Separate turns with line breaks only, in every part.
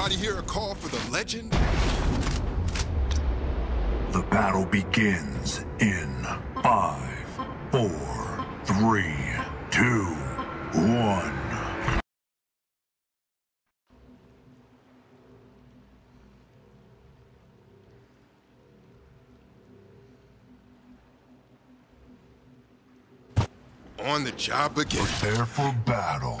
Somebody hear a call for the legend?
The battle begins in five, four, three, two, one.
On the job again.
Prepare for battle.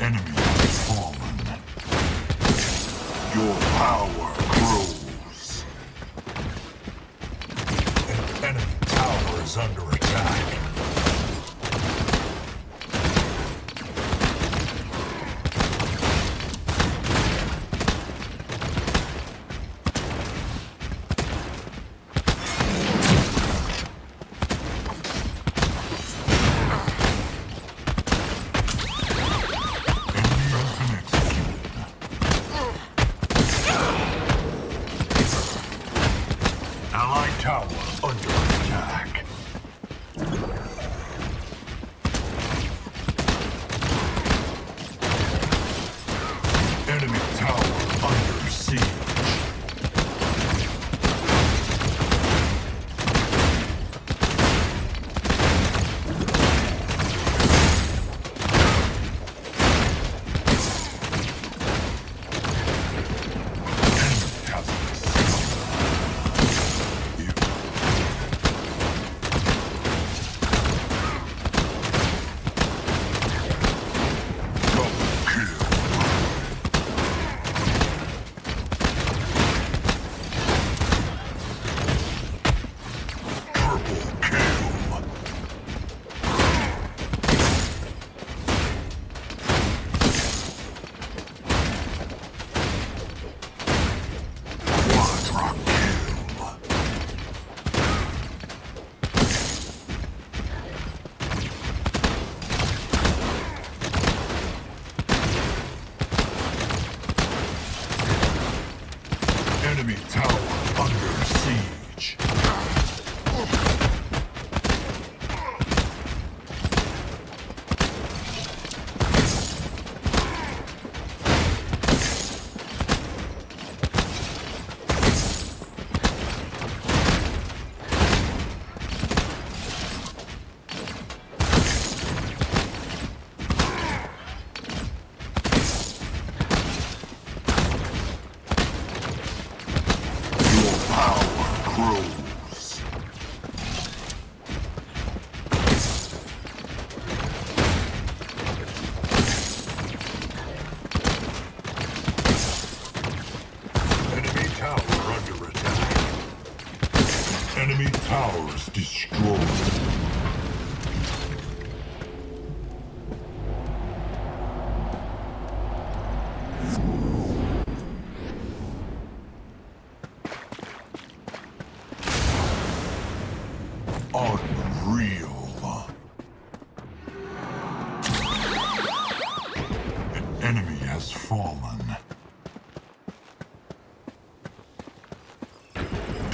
enemy has fallen. Your power grows. An enemy tower is under attack.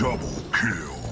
Double kill.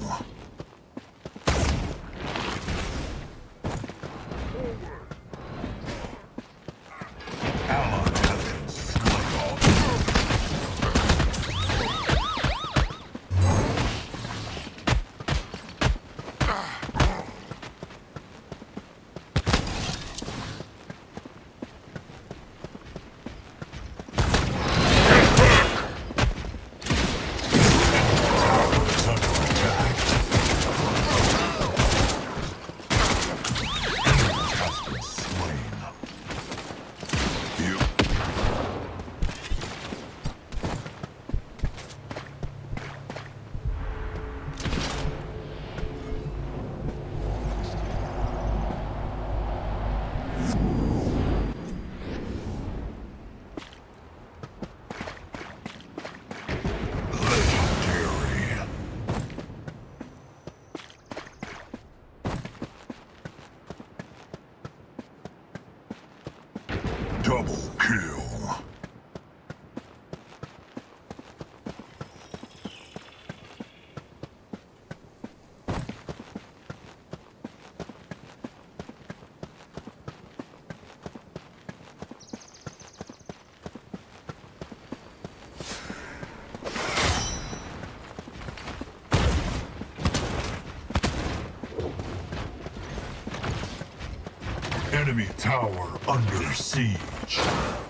Enemy tower under siege.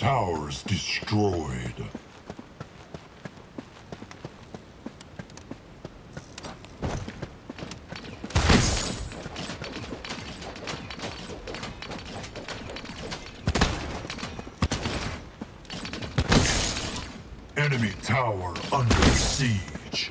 Towers destroyed. Enemy tower under siege.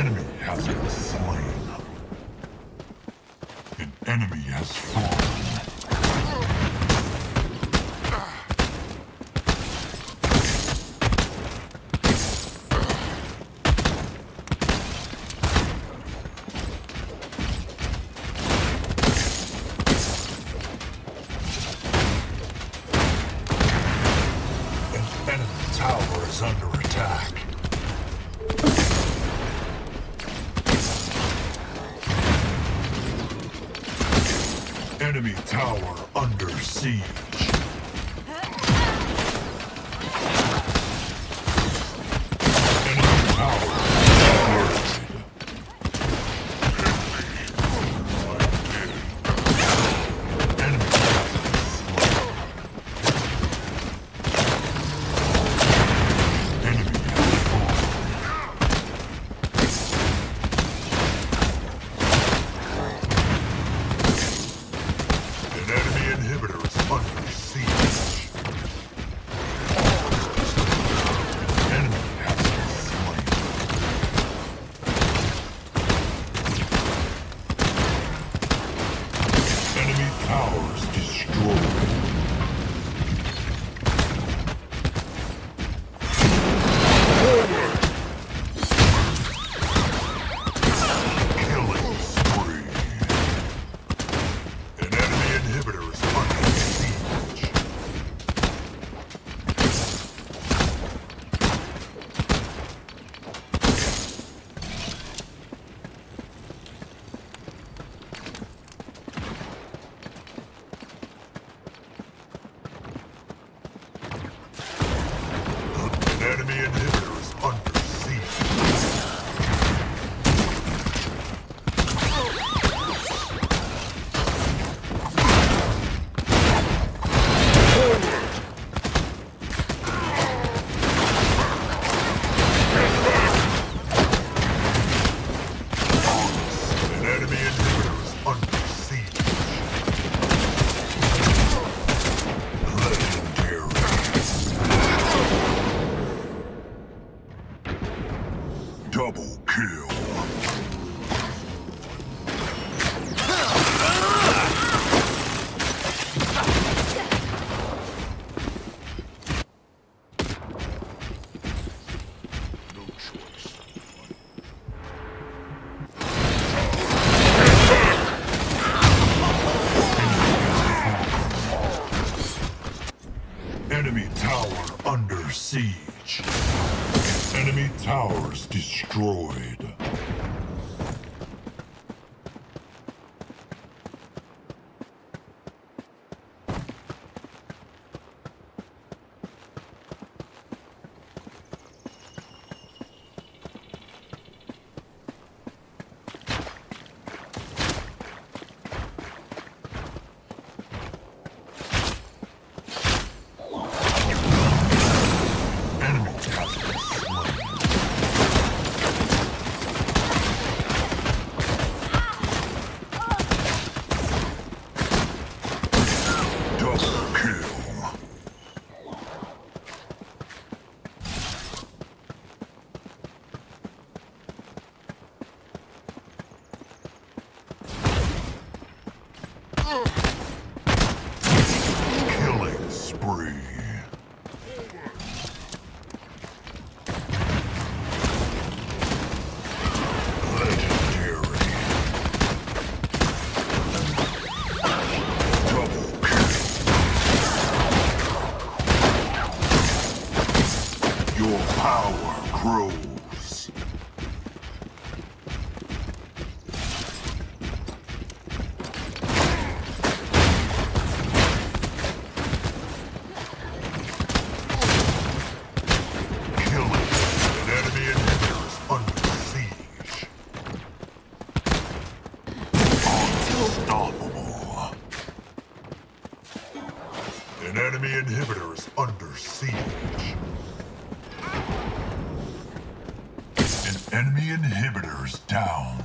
enemy has been slain. An enemy has fallen. Killing enemy inhibitor is under siege. An enemy inhibitor is down.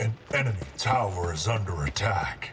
An enemy tower is under attack.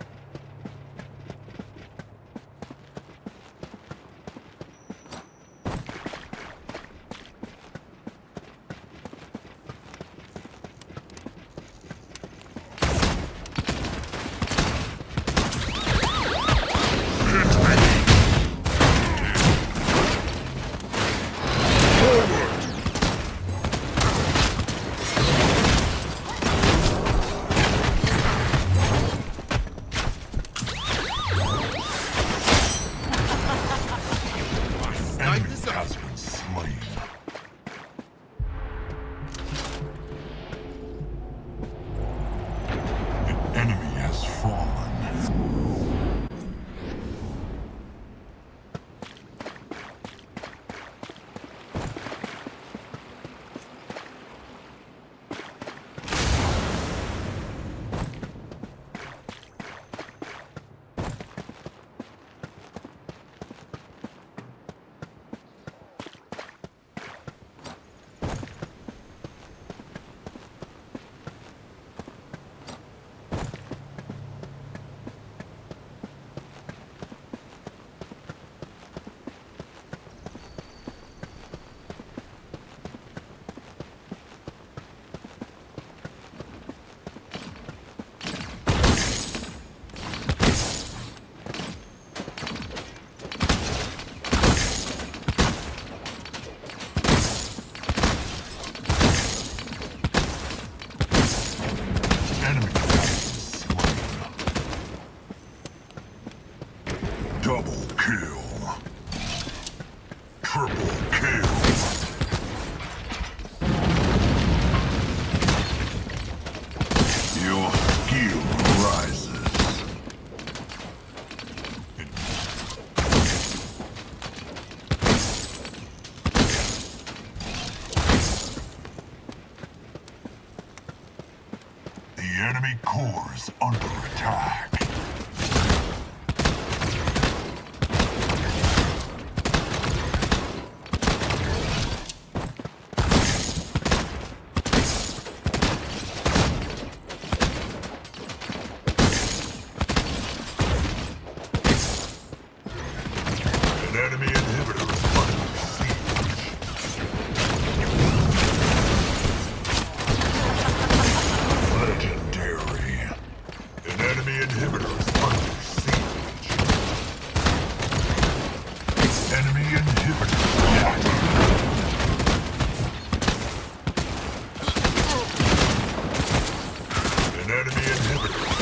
enemy core under attack.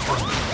Confirmed.